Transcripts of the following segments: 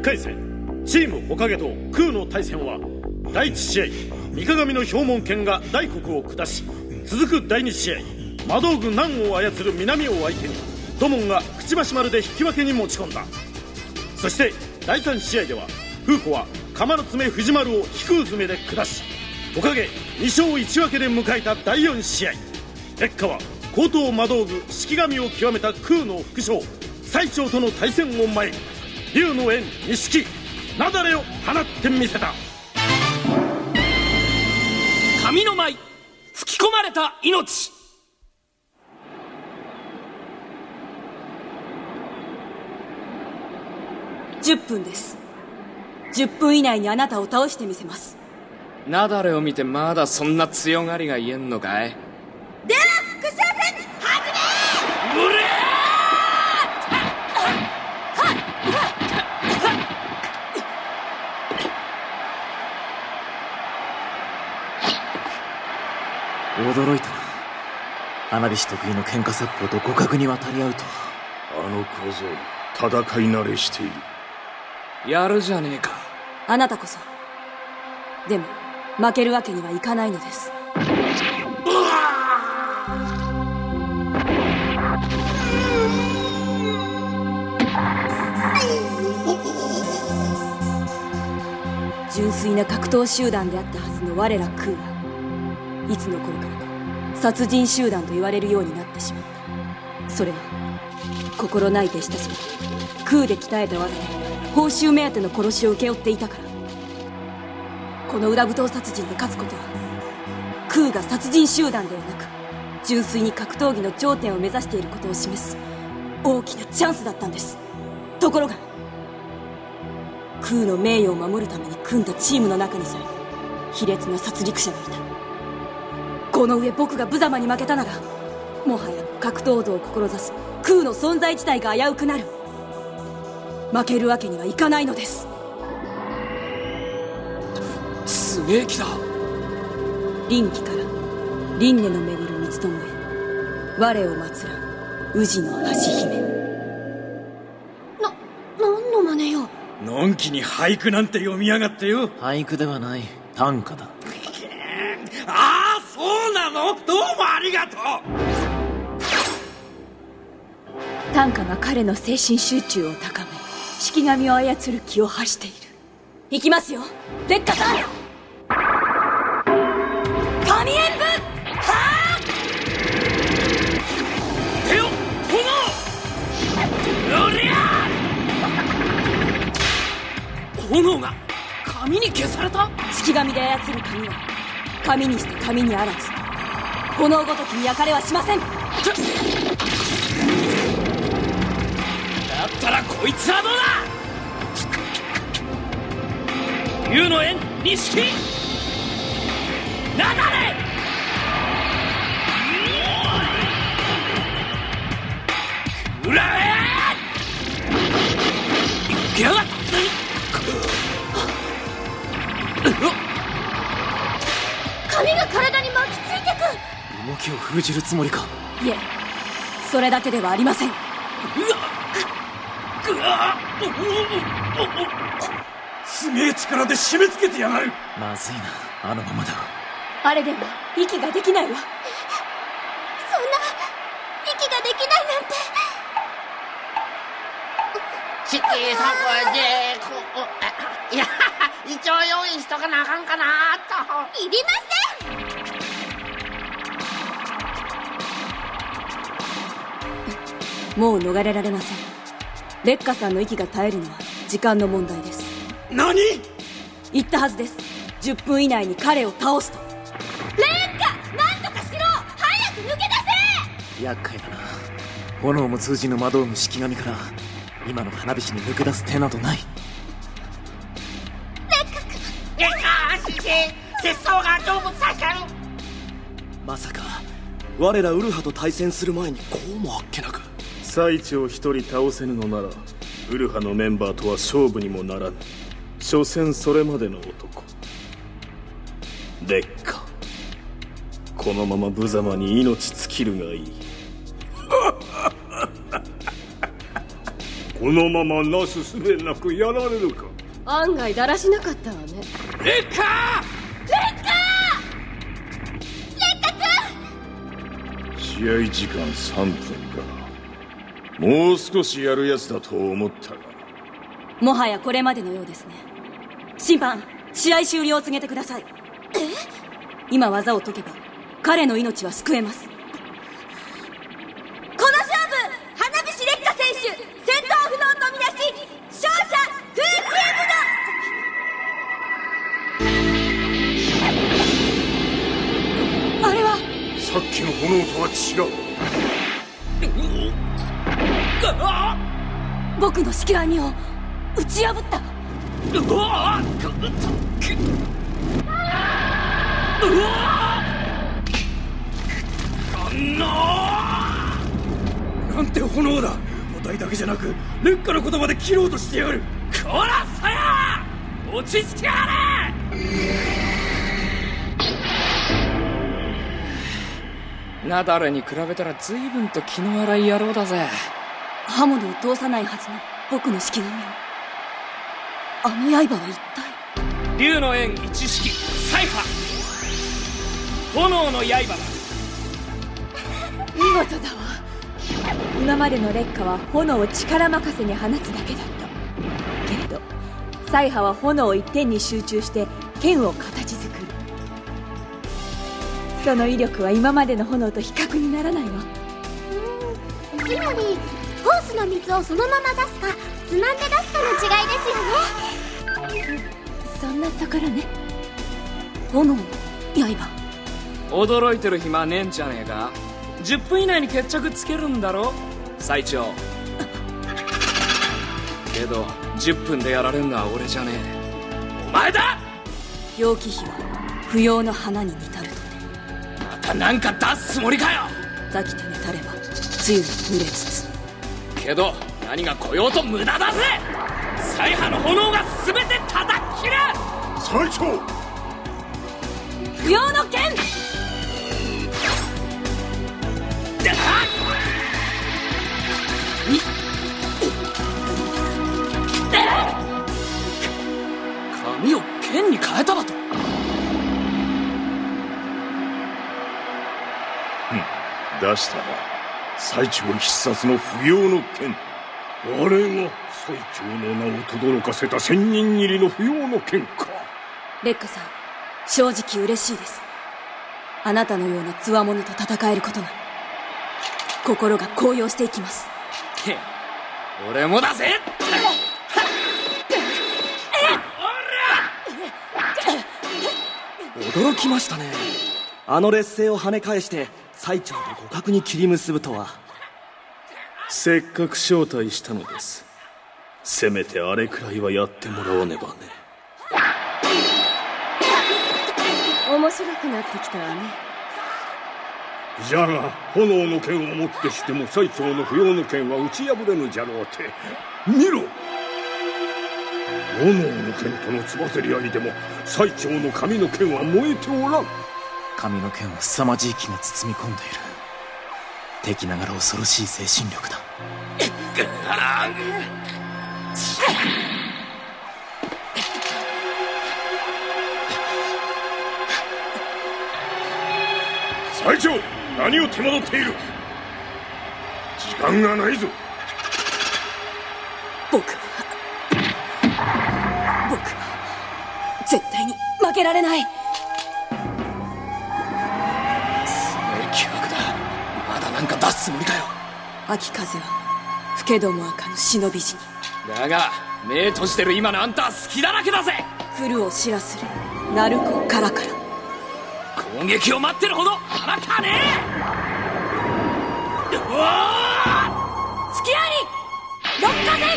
1回戦チーム火影と空の対戦は第1試合三鏡の兵門剣が大黒を下し続く第2試合魔道具南を操る南を相手に土門がくちばし丸で引き分けに持ち込んだ。そして第3試合では風子は鎌の爪藤丸を引く爪で下しおかげ2勝1分けで迎えた第4試合。烈火は高等魔道具式神を極めた空の副将最長との対戦を前に竜の縁錦雪崩を放ってみせた。神の舞。吹き込まれた命。10分です。10分以内にあなたを倒してみせます。なだれを見てまだそんな強がりが言えんのかいでは副将戦始めうれ驚いたな。花火師得意の喧嘩殺法と互角に渡り合うとは。あの小僧戦い慣れしている。やるじゃねえか。あなたこそ。でも負けるわけにはいかないのです。純粋な格闘集団であったはずの我ら空はいつの頃からか殺人集団と言われるようになってしまったそれは心ない弟子たちが空で鍛えた技で報酬目当ての殺しを請け負っていたからこの裏武闘殺人で勝つことは空が殺人集団ではなく純粋に格闘技の頂点を目指していることを示す。大きなチャンスだったんです。ところが。空の名誉を守るために組んだチームの中にさえ卑劣な殺戮者がいた。この上僕が無様に負けたならもはや格闘道を志す空の存在自体が危うくなる。負けるわけにはいかないのです。すげえ気だ。臨機から輪廻の巡る三つ巴我を祀らん宇治の橋姫。な何の真似よ。のんきに俳句なんて読みやがってよ。俳句ではない短歌だなの？どうもありがとう。短歌が彼の精神集中を高め式神を操る気を発している。行きますよ。烈火さん神演武はあ。手よ炎おりゃ炎が。紙に消された式神で操る神は神にして神にあらず炎ごときに焼かれはしません。だったらこいつはどうだ？竜の縁錦！流れ！うらえく動きを封じるつもりか？いえそれだけではありません。うわぐわすげえ力で締め付けてやがる！まずいなあのままではあれでは息ができないわ。そんな息ができないなんて。式そこでこういや一応用意しとかなあかんかなと。いりまもう逃れられません。烈火さんの息が絶えるのは時間の問題です。何？言ったはずです。10分以内に彼を倒すと。せレンカなんとかしろ。早く抜け出厄介だな。炎も通じぬ魔道具式神から今の花火師に抜け出す手などない。いやしし拙僧が成仏させてやる。まさか我らウルハと対戦する前にこうもあっけなく最長一人倒せぬのならウルハのメンバーとは勝負にもならぬ。所詮それまでの男。烈火このまま無様に命尽きるがいい。このままなすすべなくやられるか。案外だらしなかったわね。レッカ試合時間3分かもう少しやるやつだと思ったが。もはやこれまでのようですね。審判試合終了を告げてください。今技を解けば彼の命は救えます。この勝負花火師烈火選手戦闘不能飛び出し勝者空チームのあれは？さっきの炎とは違う僕の式網を打ち破った。うわーくくうわーこんななんて炎だ母体だけじゃなく劣化の言葉で切ろうとしてやるこらさや落ち着きやれナダルに比べたら随分と気の荒い野郎だぜ刃物を通さないはずの僕の式紙を。あの刃は一体？竜の縁一式サイファー。炎の刃だ。見事だわ。今までの烈火は炎を力任せに放つだけだった。けれどサイハは炎を一点に集中して剣を形作る。その威力は今までの炎と比較にならないわ。つまりスの水をそのまま出すかつまんで出すかの違いですよね。そんなところね。炎の刃。驚いてる暇ねえんじゃねえか。10分以内に決着つけるんだろ最長。けど10分でやられるのは俺じゃねえ。お前だ！楊貴妃は不要の花に似たるとてまたなんか出すつもりかよ！ざきてねたれば露に濡れつつけど何が来ようと無駄だぜ。最波の炎が全て叩き切る。最長。不要の剣。で髪を剣に変えただと。出したな最長必殺の不要の剣。あれが最長の名を轟かせた千人斬りの不要の剣か。烈火さん正直嬉しいです。あなたのような強者と戦えることが心が高揚していきます。へ俺もだぜ。驚きましたねあの劣勢を跳ね返して最長と互角に切り結ぶとは。せっかく招待したのです。せめてあれくらいはやってもらわねばね。面白くなってきたわね。じゃが炎の剣をもってしても最長の不要の剣は打ち破れぬじゃろうて。見ろ。炎の剣とのつばぜり合いでも最長の髪の剣は燃えておらん髪の剣は凄まじい気が包み込んでいる。敵ながら恐ろしい精神力だ。最長何を手間取っている？時間がないぞ。僕は僕は絶対に負けられない出すつもりかよ。秋風は老けども赤の忍び死に。だが目閉じてる今のあんたは隙だらけだぜ。来るを知らする鳴子からから。攻撃を待ってるほど腹かねえうわ月あり六花線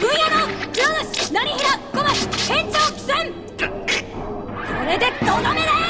分野の十主成平小町延長汽船これでとどめです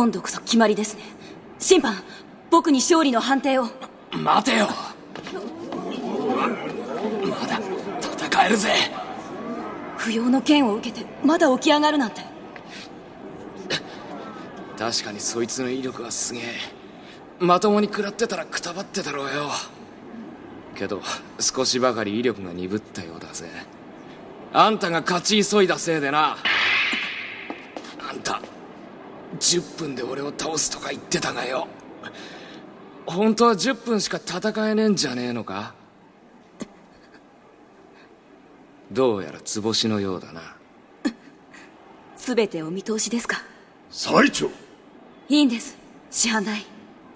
今度こそ決まりですね。審判僕に勝利の判定を。待てよ。まだ戦えるぜ。不要の剣を受けてまだ起き上がるなんて。確かにそいつの威力はすげえ。まともに食らってたらくたばってたろうよ。けど少しばかり威力が鈍ったようだぜ。あんたが勝ち急いだせいでな10分で俺を倒すとか言ってたがよ。本当は10分しか戦えねえんじゃねえのか？どうやら図星のようだな。全てお見通しですか？最長いいんです。師範代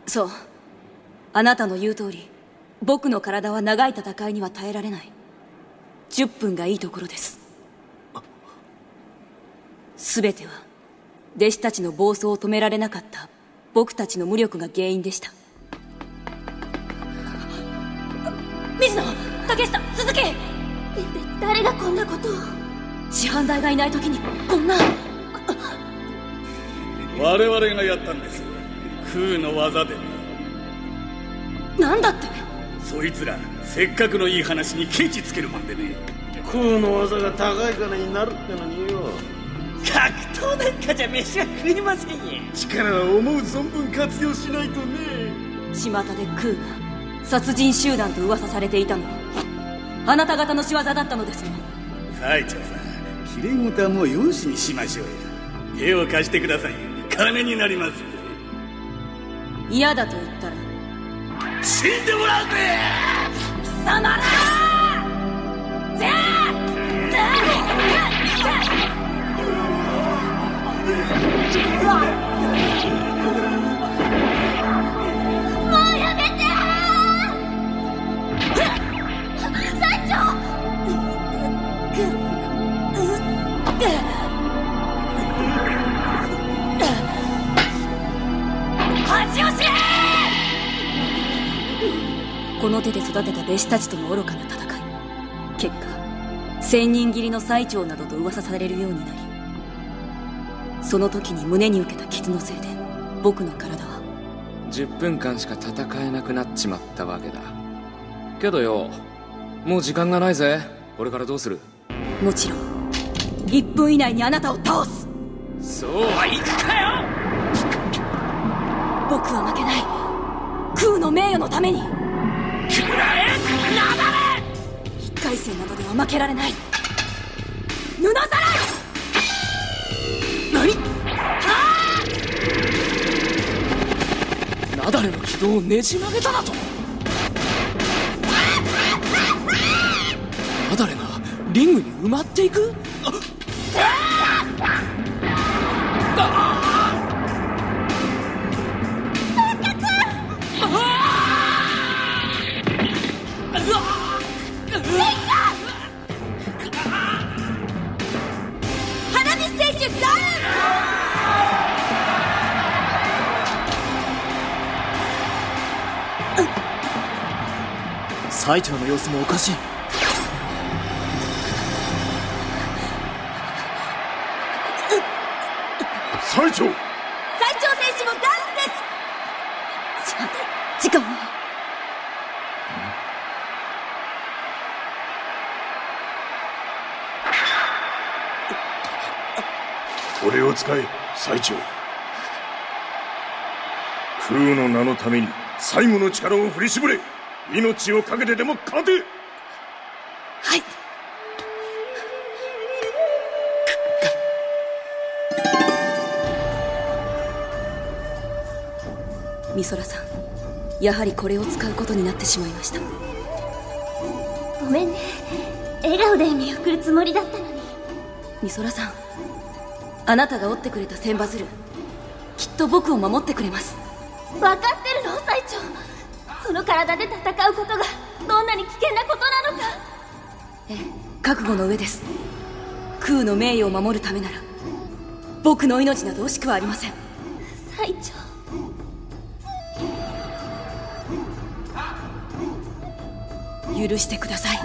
そう。あなたの言う通り僕の体は長い戦いには耐えられない。10分がいいところです。全ては弟子たちの暴走を止められなかった僕たちの無力が原因でした。水野竹下鈴木誰がこんなことを？師範代がいない時にこんな。我々がやったんです。空の技で。ねなんだって？そいつらせっかくのいい話にケチつけるもんでね。空の技が高い金になるってのに。よ格闘なんかじゃ飯は食いませんよ。力は思う存分活用しないとね。巷で空が殺人集団と噂されていたの。はあなた方の仕業だったのですよ最長さんきれい事はもうよしにしましょうよ。手を貸してくださいよ。金になりますぜ。嫌だと言ったら死んでもらうぜ。貴様らもうやめて最長恥を知れこの手で育てた弟子たちとの愚かな戦い。結果千人斬りの最長などと噂されるようになり。その時に胸に受けた傷のせいで僕の体は10分間しか戦えなくなっちまったわけだ。けどよもう時間がないぜ。これからどうする？もちろん1分以内にあなたを倒す。そうはいくかよ！僕は負けない。空の名誉のために。くらえ1回戦などでは負けられない。布さナダルの軌道をねじ曲げただと。ナダルがリングに埋まっていく？あっ！最長の様子もおかしい。最長最長選手もダウンです。しまった時間は？これを使え最長空の名のために最後の力を振り絞れ命を懸けてでも勝て。はい。美空さんやはりこれを使うことになってしまいました。ごめんね。笑顔で見送るつもりだったのに。美空さんあなたが折ってくれた千羽鶴きっと僕を守ってくれます。分かってるの体で戦うことがどんなに危険なことなのか。ええ覚悟の上です。空の名誉を守るためなら僕の命など惜しくはありません。最長。許してください。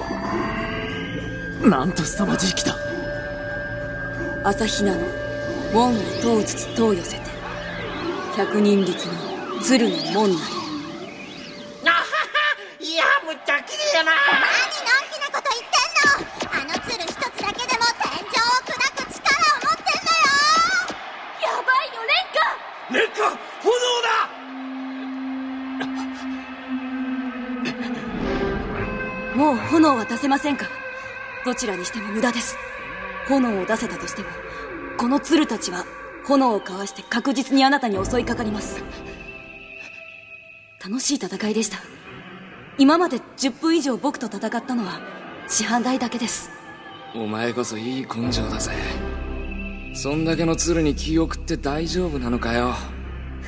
なんと凄まじい気だ。朝比奈の門を問うつつ問う寄せて百人力の鶴の門なりあははいやむっちゃ綺麗やな何のんきなこと言ってんの。あの鶴一つだけでも天井を砕く力を持ってんだよ。やばいよレッカ。劣化炎だ。もう炎は出せませんか？どちらにしても無駄です。炎を出せたとしてもこの鶴たちは炎をかわして確実にあなたに襲いかかります。楽しい戦いでした今まで10分以上僕と戦ったのは師範代だけです。お前こそいい根性だぜ。そんだけの鶴に気を送って大丈夫なのかよ。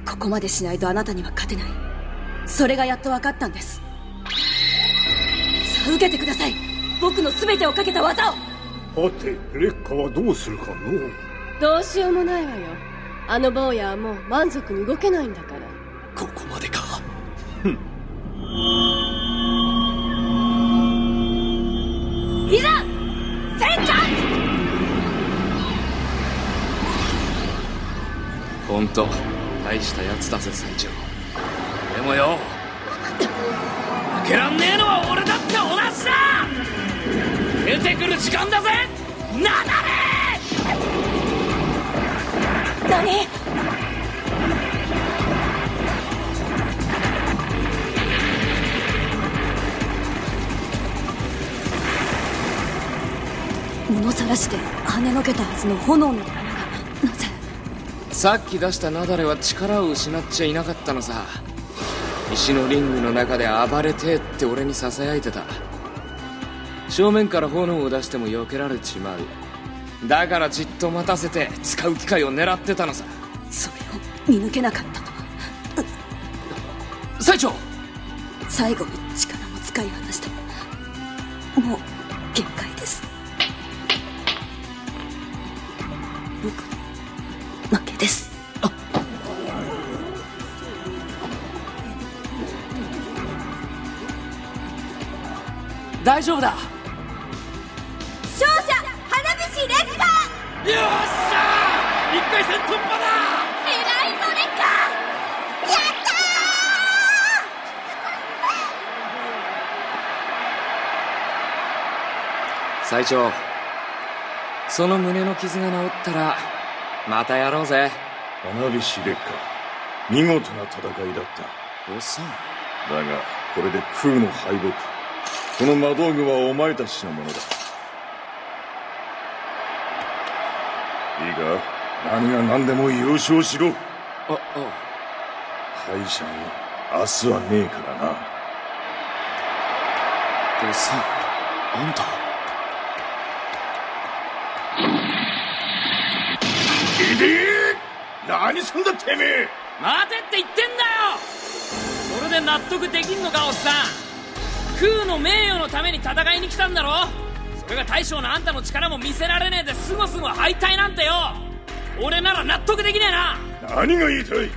ここまでしないとあなたには勝てない。それがやっと分かったんです。さあ受けてください。僕の全てをかけた技を。はて劣化はどうするかのう。どうしようもないわよ。あの坊やはもう満足に動けないんだから。ここまでか。い本当大したやつだぜ船長でもよ負けらんねえのは俺だって同じだ!出てくる時間だぜ!なだれ何？物さらして跳ねのけたはずの炎のさっき出したナダレは力を失っちゃいなかったのさ。石のリングの中で暴れてえって俺に囁いてた。正面から炎を出しても避けられちまう。だからじっと待たせて使う機会を狙ってたのさ。それを見抜けなかったとは。隊長！最後の力も使い果たしたもう限界です。僕大丈夫だ。勝者花火師レッカよっしゃー！一回戦突破だ！やった隊長。その胸の傷が治ったらまたやろうぜ。花見事な戦いだった。おっさんだがこれで空の敗北この魔道具はお前たちのものだ。いいか？何が何でも優勝しろ。ああ。敗者に明日はねえからな。おっさんあんた？いでえ何すんだてめえ！待てって言ってんだよ！それで納得できんのかおっさん空の名誉のために戦いに来たんだろ？それが大将のあんたの力も見せられねえですぐすぐ敗退なんてよ。俺なら納得できねえな。何が言いたい？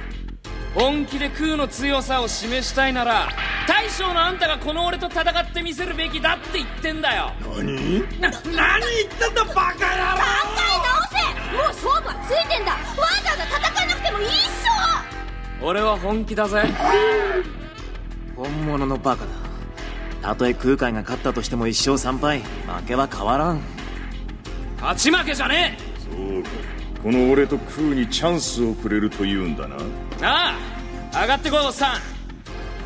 本気で空の強さを示したいなら大将のあんたがこの俺と戦ってみせるべきだって言ってんだよ。何？な何言ってんだバカ野郎！考え直せ！もう勝負はついてんだ！わざわざ戦わなくてもいいっし俺は本気だぜ。本物のバカだたとえ空海が勝ったとしても一勝3敗負けは変わらん。勝ち負けじゃねそうか。この俺と空にチャンスをくれると言うんだな。えなあ上がってこいおっさん。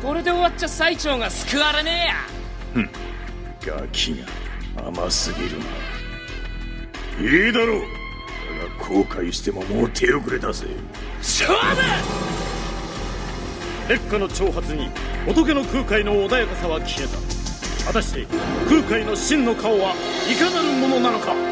これで終わっちゃ最長が救われねえや。ガキが甘すぎるな。いいだろう。だが後悔してももう手遅れだぜ。勝負烈火の挑発に仏の空海の穏やかさは消えた。果たして空海の真の顔はいかなるものなのか？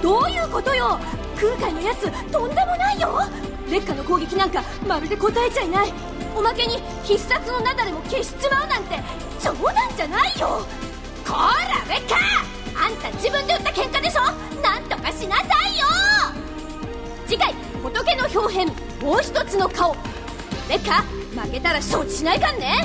どういうことよ？空海のやつとんでもないよ。烈火の攻撃なんかまるで答えちゃいない。おまけに必殺のナダでも消しちまうなんて冗談じゃないよ。こら烈火んた自分で打った喧嘩でしょ？なんとかしなさいよ！次回仏の表変もう一つの顔。レッカ負けたら承知しないかんね。